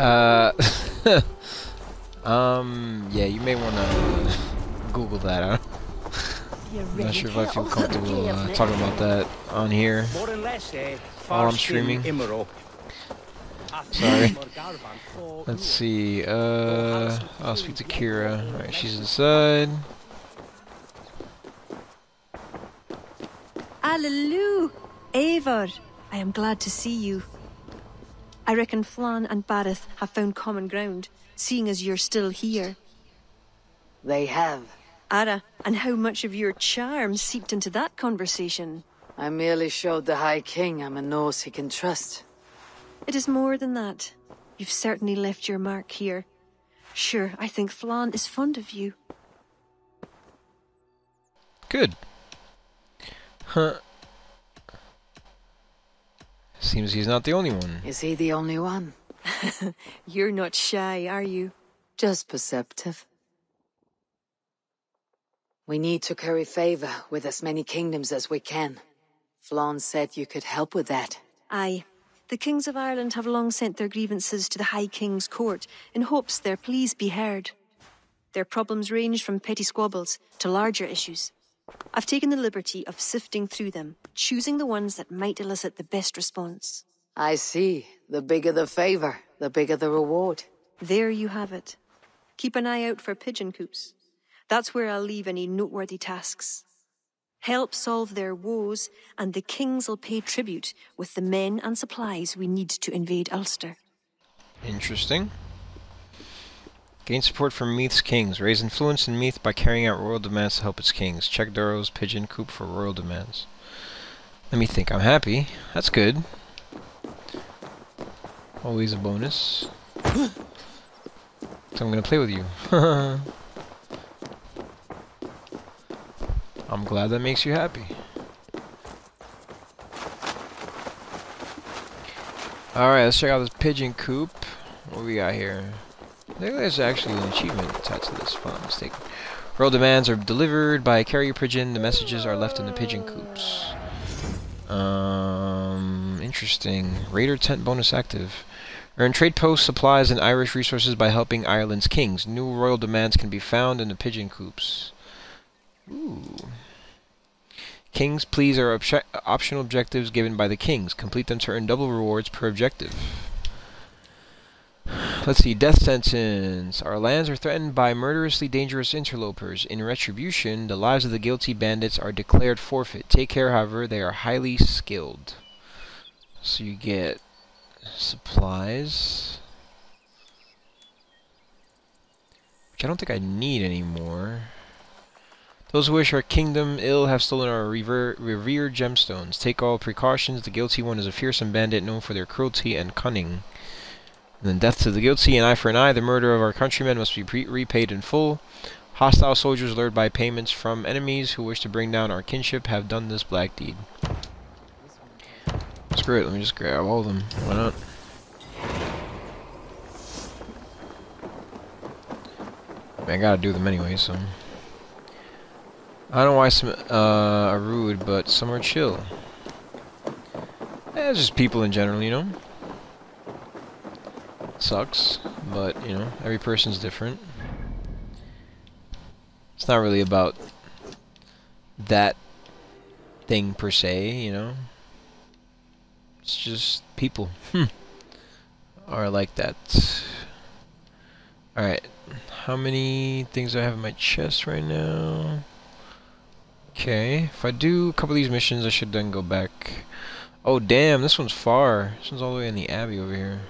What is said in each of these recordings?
Uh, um, yeah, you may want to Google that. I I'm not sure if I feel comfortable uh, talking about that on here. More or less, eh? While I'm streaming. Sorry. Let's see. Uh, I'll speak to Ciara. Alright, she's inside. Alleluia! Eivor, I am glad to see you. I reckon Flann and Barid have found common ground, seeing as you're still here. They have. Ara, and how much of your charm seeped into that conversation? I merely showed the High King I'm a Norse he can trust. It is more than that. You've certainly left your mark here. Sure, I think Flann is fond of you. Good. Huh. Seems he's not the only one. Is he the only one? You're not shy, are you? Just perceptive. We need to curry favor with as many kingdoms as we can. Flann said you could help with that. Aye. The kings of Ireland have long sent their grievances to the High King's court in hopes their pleas be heard. Their problems range from petty squabbles to larger issues. I've taken the liberty of sifting through them, choosing the ones that might elicit the best response. I see. The bigger the favor, the bigger the reward. There you have it. Keep an eye out for pigeon coops. That's where I'll leave any noteworthy tasks. Help solve their woes, and the kings'll pay tribute with the men and supplies we need to invade Ulster. Interesting. Gain support from Meath's kings. Raise influence in Meath by carrying out royal demands to help its kings. Check Duro's pigeon coop for royal demands. Let me think. I'm happy. That's good. Always a bonus. so I'm gonna play with you. I'm glad that makes you happy. Alright, let's check out this pigeon coop. What we got here? There's actually an achievement attached to this, if I'm not mistaken. Royal demands are delivered by a carrier pigeon. The messages are left in the pigeon coops. Um, interesting. Raider tent bonus active. Earn trade posts, supplies, and Irish resources by helping Ireland's kings. New royal demands can be found in the pigeon coops. Ooh. King's pleas are optional objectives given by the kings. Complete them to earn double rewards per objective. Let's see, death sentence. Our lands are threatened by murderously dangerous interlopers. In retribution, the lives of the guilty bandits are declared forfeit. Take care, however, they are highly skilled. So you get supplies. Which I don't think I need anymore. Those who wish our kingdom ill have stolen our rever revered gemstones. Take all precautions. The guilty one is a fearsome bandit known for their cruelty and cunning. And then death to the guilty, an eye for an eye. The murder of our countrymen must be repaid in full. Hostile soldiers lured by payments from enemies who wish to bring down our kinship have done this black deed. Screw it, let me just grab all of them. Why not? I, mean, I gotta do them anyway, so... I don't know why some uh, are rude, but some are chill. Eh, just people in general, you know? Sucks, but, you know, every person's different. It's not really about that thing per se, you know? It's just people are like that. Alright, how many things do I have in my chest right now? Okay, if I do a couple of these missions, I should then go back. Oh, damn, this one's far. This one's all the way in the Abbey over here.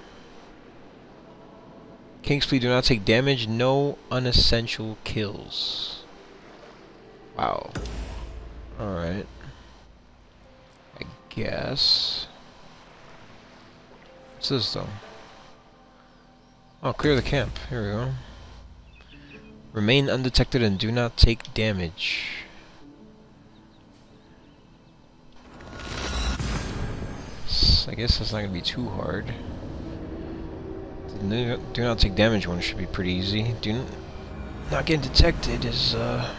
King's Plea, do not take damage. No unessential kills. Wow. Alright. I guess. What's this, though? Oh, clear the camp. Here we go. Remain undetected and do not take damage. I guess that's not going to be too hard do not take damage one should be pretty easy. Do not getting detected is uh,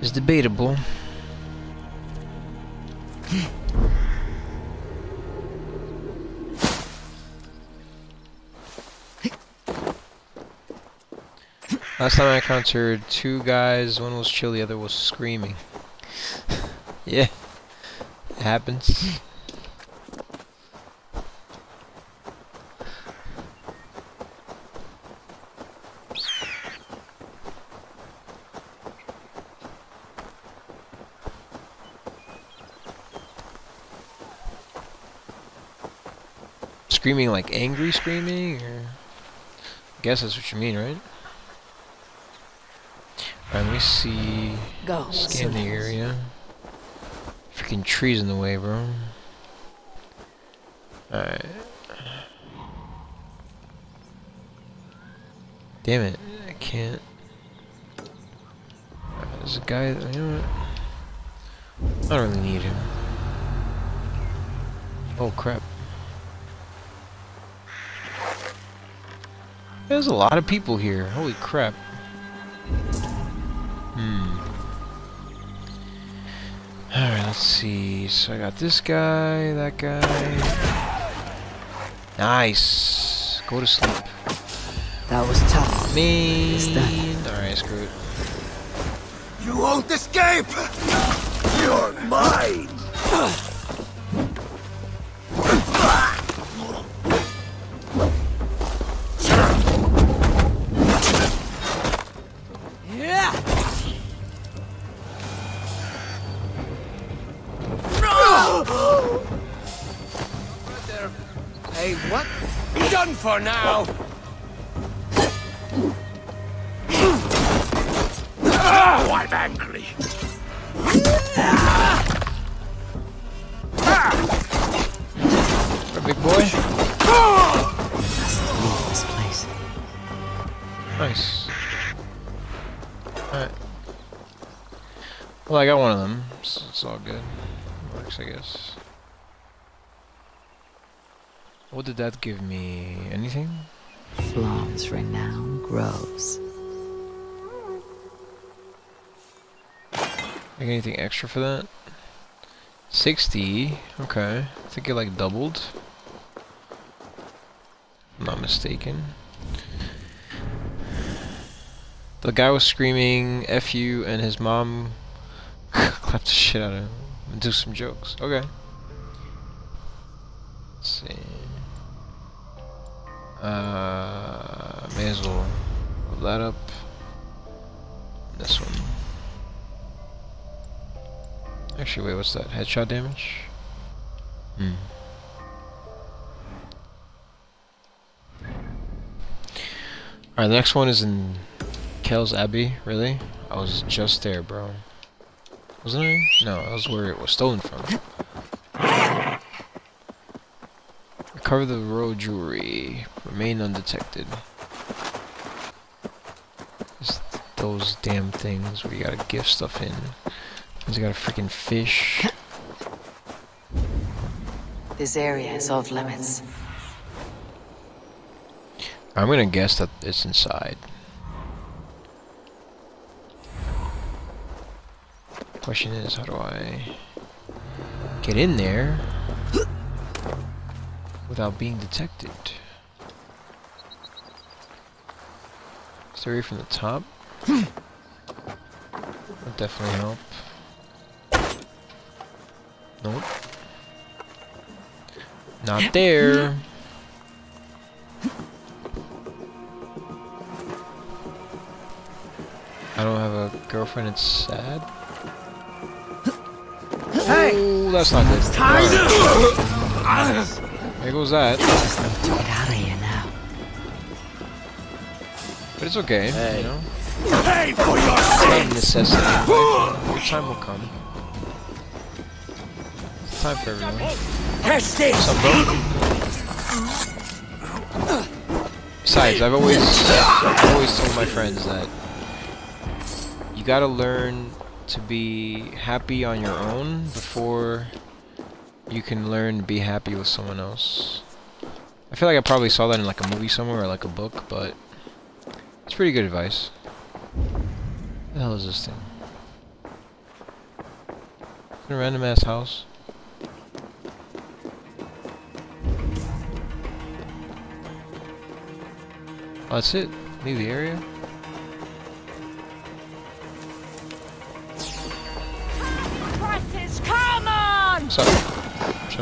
is debatable. Last time I encountered two guys, one was chill, the other was screaming. yeah, it happens. Screaming like angry screaming, or I guess that's what you mean, right? Alright, let me see. Go. Scan the area. Freaking trees in the way, bro. Alright. Damn it, I can't. There's a guy, you know what? I don't really need him. Oh crap. There's a lot of people here, holy crap. Hmm. Alright, let's see. So I got this guy, that guy. Nice. Go to sleep. That was tough. Me. Alright, screw it. You won't escape! You're mine! Hey, what? Done for now! Oh, I'm angry. Alright, big boy. Leave this place. Nice. Alright. Well, I got one of them, so it's all good. Works, I guess. What did that give me? Anything? Flann's renown grows. Make anything extra for that? 60. Okay. I think it like doubled. I'm not mistaken. The guy was screaming F you and his mom clapped the shit out of him and do some jokes. Okay. Let's see. Uh, may as well load that up. This one. Actually, wait, what's that? Headshot damage? Hmm. Alright, the next one is in Kel's Abbey. Really? I was just there, bro. Wasn't I? No, that was where it was stolen from. Recover the royal jewelry. Remain undetected. It's those damn things where you gotta gift stuff in. He's got a freaking fish. This area is off limits. I'm gonna guess that it's inside. Question is, how do I get in there without being detected? Is there a way from the top? Would definitely help. Nope. Not there. Mm-hmm. I don't have a girlfriend, it's sad. Hey! Oh, that's not good. Time There goes that. Just need to get out of here now. But it's okay, you know? Pay for your It's not a sins! necessity. in Your time will come. It's time for everyone. Catch this! Up, bro? Besides, I've always, I've always told my friends that you gotta learn to be happy on your own before you can learn to be happy with someone else. I feel like I probably saw that in like a movie somewhere or like a book, but it's pretty good advice. What the hell is this thing? In a random ass house. Oh, that's it. Leave the area.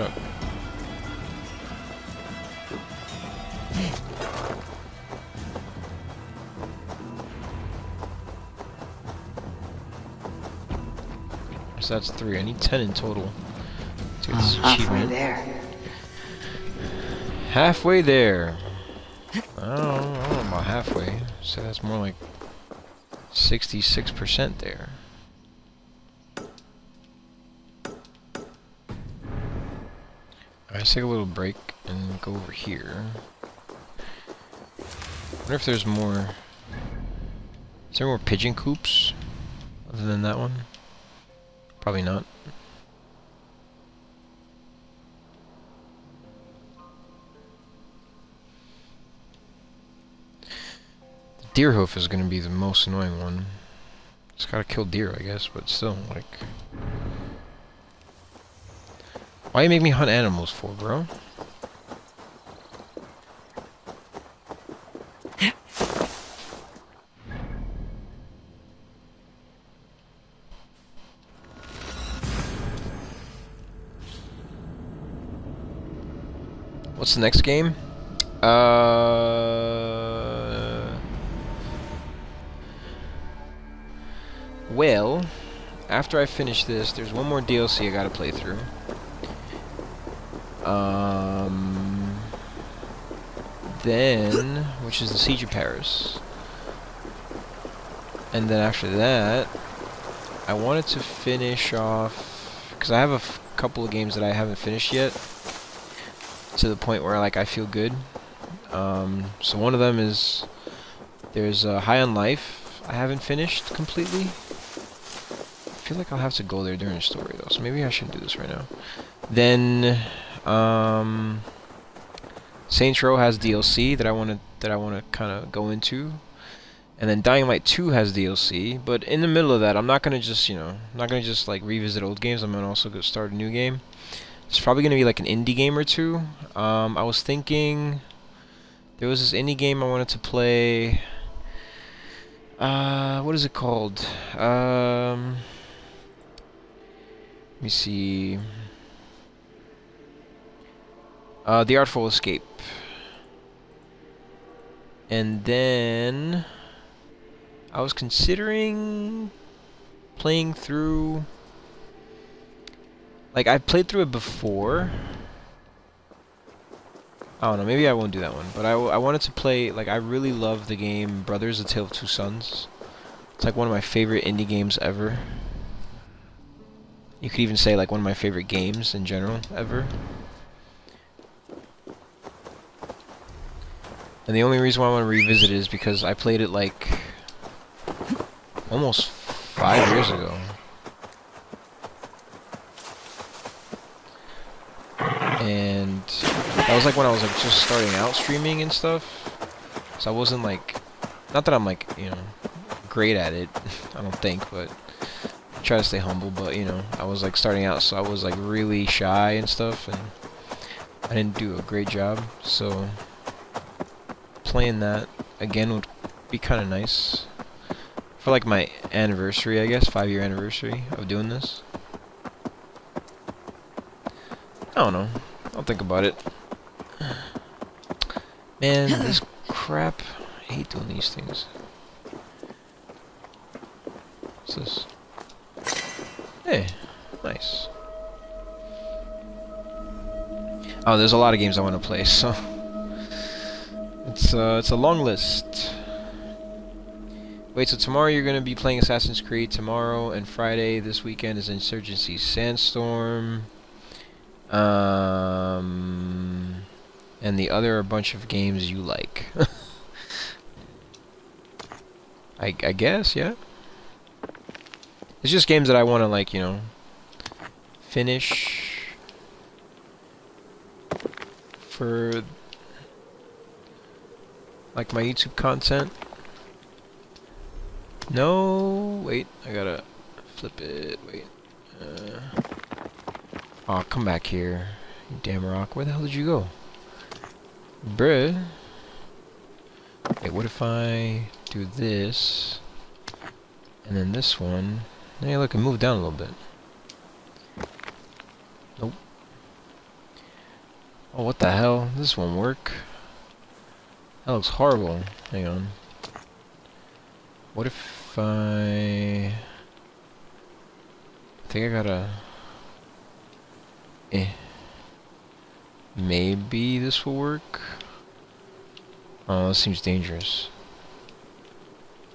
Up? So that's three. I need ten in total to get this ah. Halfway there. Halfway there. I don't, know, I don't know about halfway. So that's more like 66% there. Let's take a little break and go over here. wonder if there's more... Is there more pigeon coops? Other than that one? Probably not. Deer hoof is going to be the most annoying one. Just gotta kill deer, I guess, but still, like... Why you make me hunt animals for, bro? What's the next game? Uh... Well, after I finish this, there's one more DLC I gotta play through. Um, then, which is the Siege of Paris. And then after that, I wanted to finish off, because I have a couple of games that I haven't finished yet, to the point where like I feel good. Um, so one of them is, there's uh, High on Life, I haven't finished completely. I feel like I'll have to go there during the story though, so maybe I shouldn't do this right now. Then, um, Saints Row has DLC that I want to that I want to kind of go into, and then Dying Light 2 has DLC. But in the middle of that, I'm not gonna just you know I'm not gonna just like revisit old games. I'm gonna also go start a new game. It's probably gonna be like an indie game or two. Um, I was thinking there was this indie game I wanted to play. Uh, what is it called? Um. Let me see. Uh, The Artful Escape. And then I was considering playing through like I played through it before. I don't know, maybe I won't do that one, but I, I wanted to play like I really love the game Brothers: A Tale of Two Sons. It's like one of my favorite indie games ever. You could even say like one of my favorite games in general ever. And the only reason why I want to revisit it is because I played it like almost five years ago. And that was like when I was like just starting out streaming and stuff. So I wasn't like, not that I'm like, you know, great at it, I don't think, but I try to stay humble, but you know, I was like starting out, so I was like really shy and stuff, and I didn't do a great job, so playing that again would be kind of nice for like my anniversary, I guess, five year anniversary of doing this. I don't know. I'll think about it. Man, this crap. I hate doing these things. What's this? Hey, nice. Oh, there's a lot of games I want to play, so it's uh, it's a long list. Wait, so tomorrow you're gonna be playing Assassin's Creed. Tomorrow and Friday this weekend is Insurgency Sandstorm. Um, and the other a bunch of games you like. I I guess, yeah. It's just games that I want to like, you know, finish for like my YouTube content. No, wait, I gotta flip it. Wait. Uh, oh, come back here, you damn rock. Where the hell did you go, bruh? Wait, what if I do this, and then this one? Hey, look, it moved down a little bit. Nope. Oh, what the hell? This won't work. That looks horrible. Hang on. What if I... I think I gotta... Eh. Maybe this will work? Oh, this seems dangerous.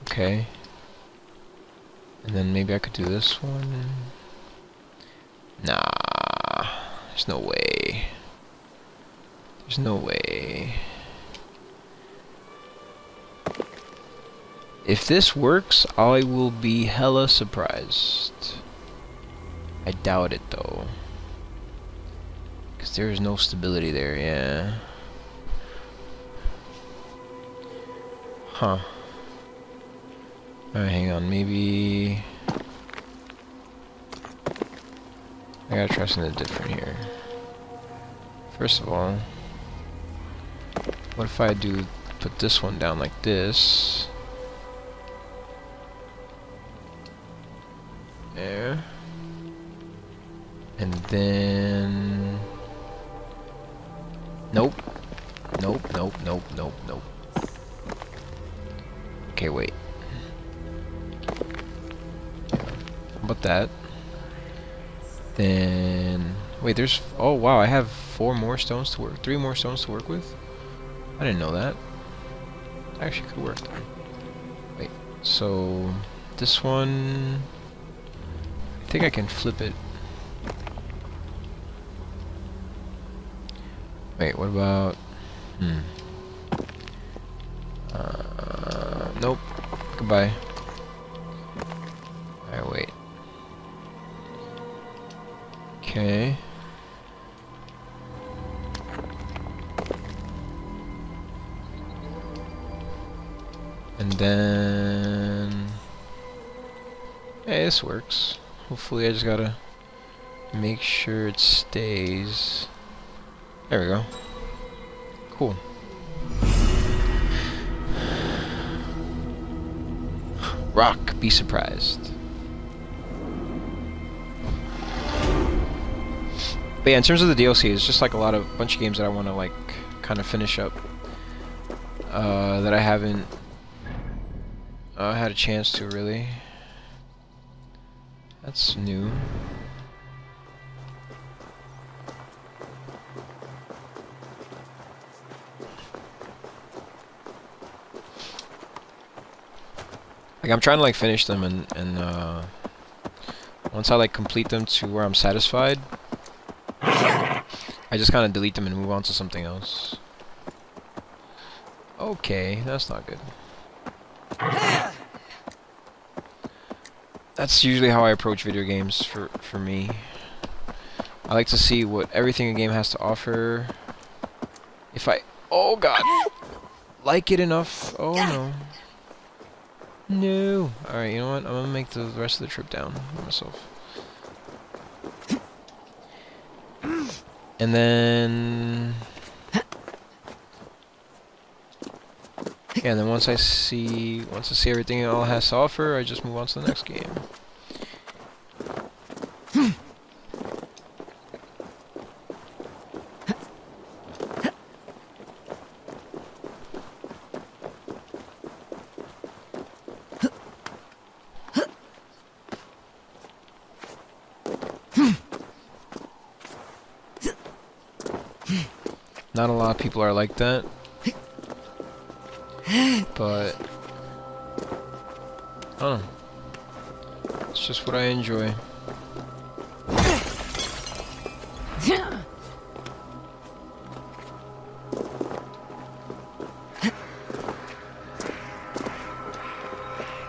Okay. And then maybe I could do this one. Nah. There's no way. There's no way. If this works, I will be hella surprised. I doubt it though. Because there is no stability there, yeah. Huh. Alright, hang on, maybe... I gotta try something different here. First of all, what if I do put this one down like this? And then... Nope. Nope, nope, nope, nope, nope. Okay, wait. How about that? Then... Wait, there's... Oh, wow, I have four more stones to work... Three more stones to work with? I didn't know that. I actually could work. Wait, so... This one... I think I can flip it. Wait, what about... Hmm. Uh, nope. Goodbye. Alright, wait. Okay. And then... Hey, this works. Hopefully I just gotta make sure it stays. There we go. Cool. Rock, be surprised. But yeah, in terms of the DLC, it's just like a lot of bunch of games that I want to like kind of finish up uh, that I haven't uh, had a chance to really. That's new. Like I'm trying to like finish them and and uh, once I like complete them to where I'm satisfied, I just kind of delete them and move on to something else. Okay, that's not good. That's usually how I approach video games for for me. I like to see what everything a game has to offer. If I oh god like it enough. Oh no. No. Alright, you know what? I'm gonna make the rest of the trip down myself. And then... Yeah, and then once I see once I see everything it all has to offer, I just move on to the next game. People are like that. But I don't know. It's just what I enjoy.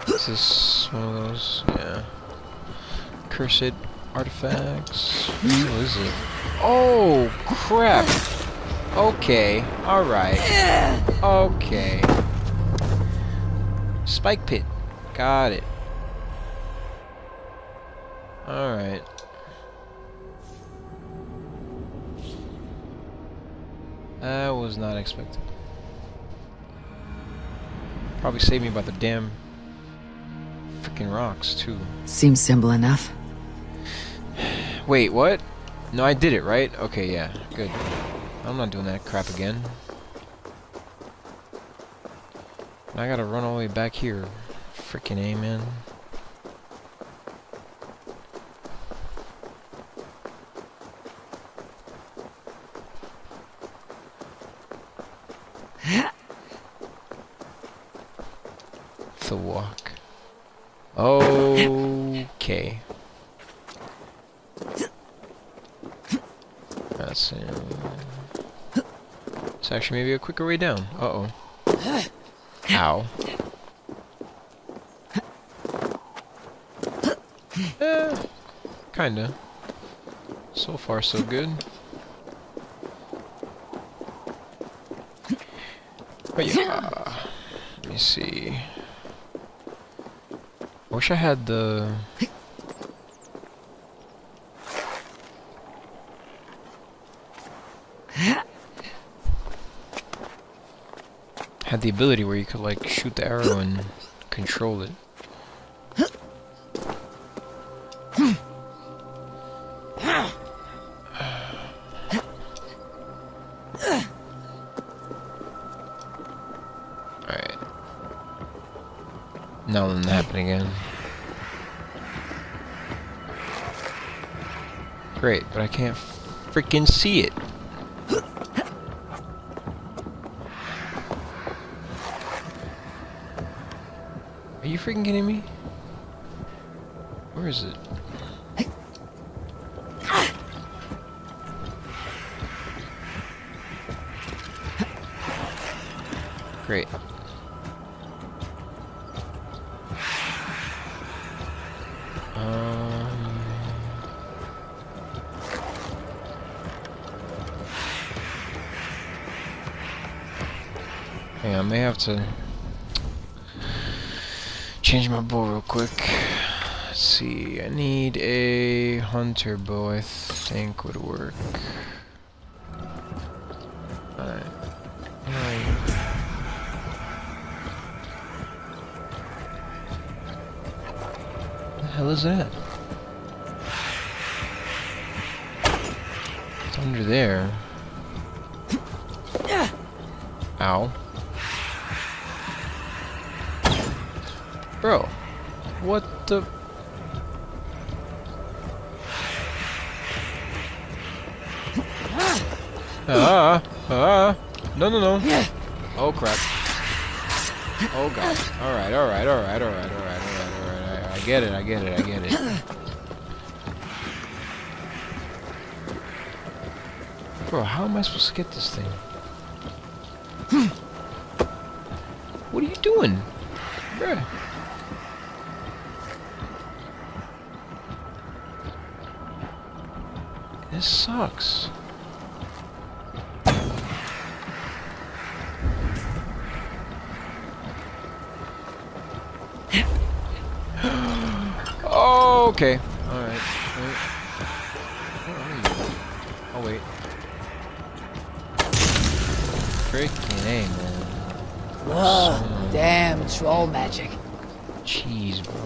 Is this one of those? Yeah. Cursed artifacts. What is it? Oh crap! Okay, alright. Okay. Spike pit. Got it. Alright. That was not expected. Probably saved me by the damn freaking rocks, too. Seems simple enough. Wait, what? No, I did it, right? Okay, yeah. Good. I'm not doing that crap again. I gotta run all the way back here. Freaking A, man. the walk. Okay. That's uh, it's actually maybe a quicker way down. Uh oh. Ow. Eh, kinda. So far, so good. But yeah, let me see. I wish I had the. Had the ability where you could like shoot the arrow and control it. Alright. Now let happen again. Great, but I can't freaking see it. Freaking kidding me? Where is it? Great. Um... Yeah, I may have to change my bow real quick. Let's see, I need a hunter bow I think would work. Alright. What the hell is that? It's under there. Ow. Bro, what the... Ah, ah, no, no, no. Oh, crap. Oh, God. Alright, alright, alright, alright, alright, alright, alright. I get it, I get it, I get it. Bro, how am I supposed to get this thing? What are you doing? Bruh. This sucks. oh, okay. Alright. Oh, wait. Freaking A, man. Whoa, damn troll magic. Jeez, bro.